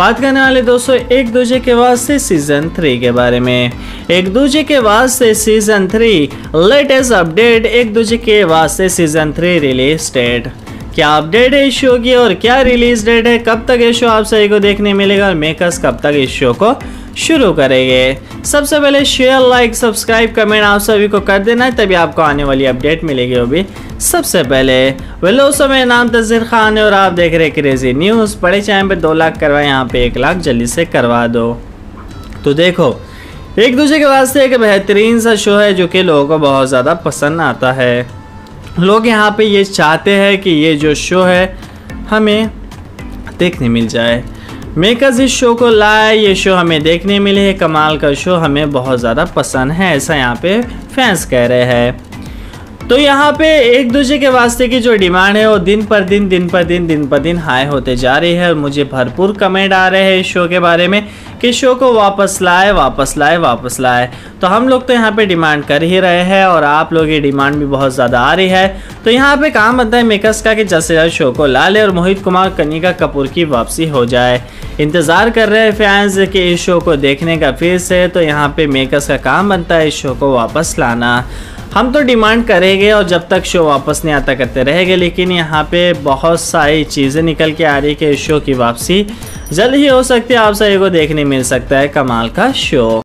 बात करने वाले दोस्तों, एक दूजे के वास्ते सीज़न थ्री के बारे में। एक दूजे के वास्ते सीज़न थ्री लेटेस्ट अपडेट एक दूजे के वास्ते सीज़न थ्री रिलीज़ डेट क्या अपडेट है इस शो की और क्या रिलीज़ डेट है? कब तक ये शो आप सभी को देखने मिलेगा और मेकर्स कब तक इस शो को शुरू करेंगे? सबसे पहले शेयर लाइक सब्सक्राइब कमेंट आप सभी को कर देना है, तभी आपको आने वाली अपडेट मिलेगी वो भी सबसे पहले। वेलो समय नाम तजीर खान है और आप देख रहे क्रेजी न्यूज़ बड़े चैनल पे दो लाख करवाए, यहाँ पे एक लाख जल्दी से करवा दो। तो देखो, एक दूसरे के वास्ते एक बेहतरीन सा शो है जो कि लोगों को बहुत ज़्यादा पसंद आता है। लोग यहाँ पे ये चाहते हैं कि ये जो शो है, हमें देखने मिल जाए। मेकर्स इस शो को लाए, ये शो हमें देखने मिले, कमाल का शो हमें बहुत ज़्यादा पसंद है, ऐसा यहाँ पे फैंस कह रहे हैं। तो यहाँ पे एक दूसरे के वास्ते की जो डिमांड है, वो दिन पर दिन दिन पर दिन दिन पर दिन हाई होते जा रही है और मुझे भरपूर कमेंट आ रहे हैं इस शो के बारे में कि शो को वापस लाए वापस लाए वापस लाए। तो हम लोग तो यहाँ पे डिमांड कर ही रहे हैं और आप लोग की डिमांड भी बहुत ज़्यादा आ रही है। तो यहाँ पे काम बनता है मेकर्स का कि जल्द से जल्द शो को ला ले और मोहित कुमार कनिका कपूर की वापसी हो जाए। इंतज़ार कर रहे हैं फैंस कि इस शो को देखने का फिर से तो यहाँ पे मेकर्स का काम बनता है इस शो को वापस लाना। हम तो डिमांड करेंगे और जब तक शो वापस नहीं आता करते रहेंगे, लेकिन यहाँ पे बहुत सारी चीज़ें निकल के आ रही कि इस शो की वापसी जल्द ही हो सकती है, आप सभी को देखने मिल सकता है कमाल का शो।